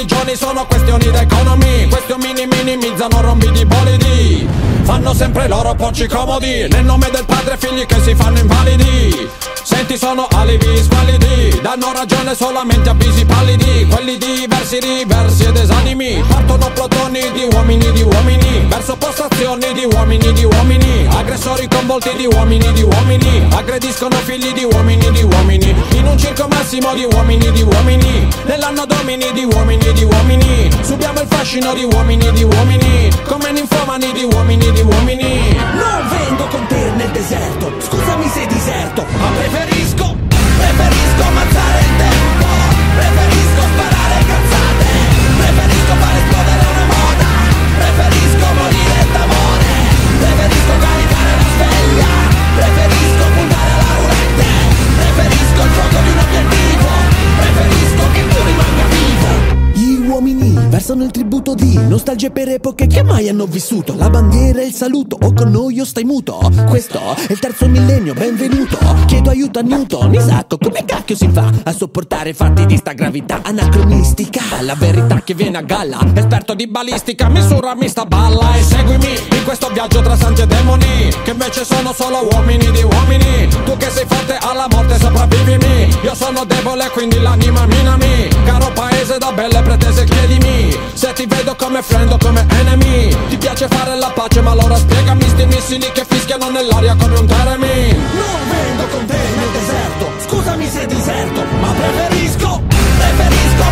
religioni sono questioni d'economia Questioni minimizzano rombi di bolidi. Fanno sempre i loro porci comodi. Nel nome del padre figli che si fanno invalidi Senti sono alibi squalidi Danno ragione solamente a visi pallidi Quelli diversi, diversi ed esanimi Partono plotoni di uomini di uomini Verso postazioni di uomini di uomini Aggressori con volti di uomini di uomini Aggrediscono figli di uomini di uomini In un circo massimo di uomini di uomini Nell'anno domini di uomini di uomini Subiamo il fascino di uomini di uomini Come ninfomani di uomini di uomini Non vengo con te nel deserto Scusami se diserto sono il tribunale tributo di nostalgie per epoche che mai hanno vissuto. La bandiera e il saluto, o con noi o stai muto. Questo è il terzo millennio, benvenuto. Chiedo aiuto a Newton, Isacco, come cacchio si fa a sopportare fatti di sta gravità anacronistica? La verità che viene a galla, Esperto di balistica, misurami sta balla E seguimi in questo viaggio tra santi e demoni Che invece sono solo uomini di uomini Tu che sei forte alla morte sopravvivimi Io sono debole quindi l'anima minami Caro paese da belle pretese chiedimi Se ti vedo come friend o come enemy. Ti piace fare la pace ma allora spiegami sti missili che fischiano nell'aria come un teremi. Non vengo con te nel deserto. Scusami se diserto Ma preferisco Preferisco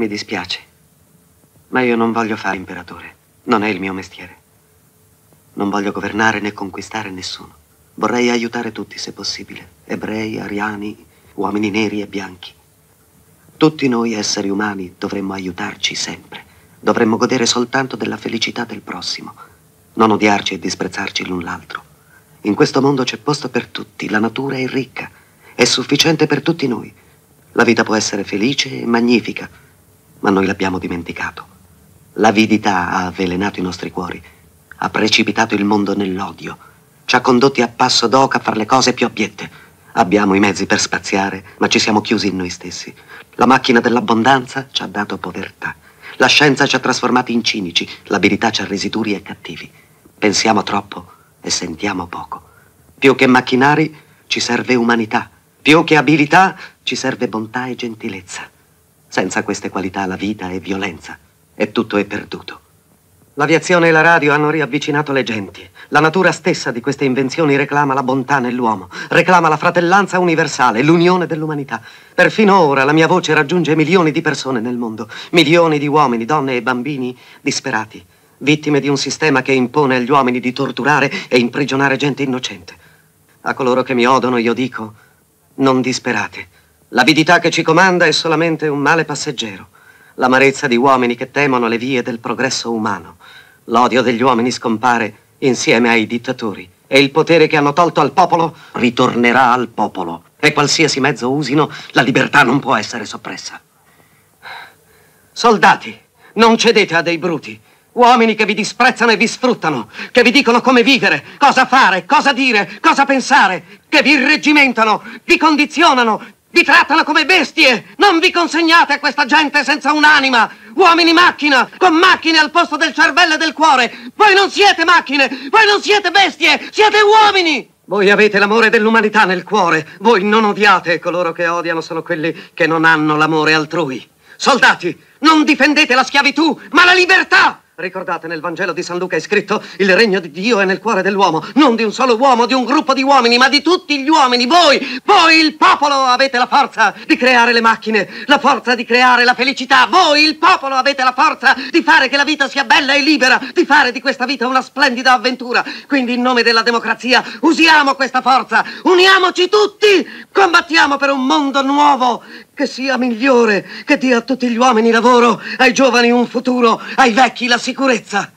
Mi dispiace, ma io non voglio fare imperatore. Non è il mio mestiere. Non voglio governare né conquistare nessuno. Vorrei aiutare tutti se possibile. Ebrei, ariani, uomini neri e bianchi. Tutti noi esseri umani dovremmo aiutarci sempre. Dovremmo godere soltanto della felicità del prossimo. non odiarci e disprezzarci l'un l'altro. In questo mondo c'è posto per tutti, la natura è ricca, è sufficiente per tutti noi. La vita può essere felice e magnifica, ma noi l'abbiamo dimenticato. L'avidità ha avvelenato i nostri cuori, ha precipitato il mondo nell'odio, ci ha condotti a passo d'oca a fare le cose più abiette. Abbiamo i mezzi per spaziare, ma ci siamo chiusi in noi stessi. La macchina dell'abbondanza ci ha dato povertà. La scienza ci ha trasformati in cinici, l'abilità ci ha resi duri e cattivi. Pensiamo troppo e sentiamo poco. Più che macchinari ci serve umanità, più che abilità ci serve bontà e gentilezza. Senza queste qualità la vita è violenza e tutto è perduto. L'aviazione e la radio hanno riavvicinato le genti. La natura stessa di queste invenzioni reclama la bontà nell'uomo, reclama la fratellanza universale, l'unione dell'umanità. Perfino ora la mia voce raggiunge milioni di persone nel mondo, milioni di uomini, donne e bambini disperati vittime di un sistema che impone agli uomini di torturare e imprigionare gente innocente. A coloro che mi odono io dico, non disperate. L'avidità che ci comanda è solamente un male passeggero, l'amarezza di uomini che temono le vie del progresso umano. L'odio degli uomini scompare insieme ai dittatori e il potere che hanno tolto al popolo ritornerà al popolo. E qualsiasi mezzo usino, la libertà non può essere soppressa. Soldati, non cedete a dei bruti. Uomini che vi disprezzano e vi sfruttano, che vi dicono come vivere, cosa fare, cosa dire, cosa pensare, che vi irreggimentano, vi condizionano, vi trattano come bestie. Non vi consegnate a questa gente senza un'anima. Uomini macchina, con macchine al posto del cervello e del cuore. Voi non siete macchine, voi non siete bestie, siete uomini. Voi avete l'amore dell'umanità nel cuore. Voi non odiate coloro che odiano sono quelli che non hanno l'amore altrui. Soldati, non difendete la schiavitù, ma la libertà! Ricordate, nel Vangelo di San Luca è scritto il regno di Dio è nel cuore dell'uomo, non di un solo uomo, di un gruppo di uomini, ma di tutti gli uomini. Voi, voi il popolo avete la forza di creare le macchine, la forza di creare la felicità. Voi il popolo avete la forza di fare che la vita sia bella e libera, di fare di questa vita una splendida avventura. Quindi in nome della democrazia usiamo questa forza, uniamoci tutti, combattiamo per un mondo nuovo che sia migliore, che dia a tutti gli uomini lavoro, ai giovani un futuro, ai vecchi la sicurezza.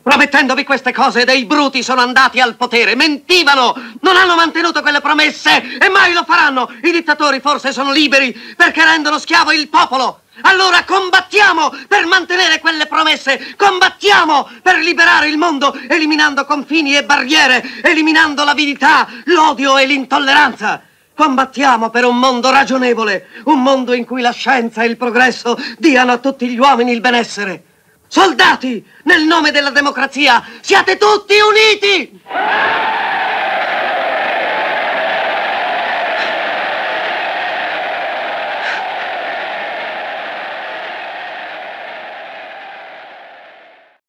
Promettendovi queste cose, dei bruti sono andati al potere, mentivano, non hanno mantenuto quelle promesse e mai lo faranno. I dittatori forse sono liberi perché rendono schiavo il popolo. Allora combattiamo per mantenere quelle promesse, combattiamo per liberare il mondo, eliminando confini e barriere, eliminando l'avidità, l'odio e l'intolleranza. Combattiamo per un mondo ragionevole, un mondo in cui la scienza e il progresso diano a tutti gli uomini il benessere. Soldati, nel nome della democrazia, siate tutti uniti!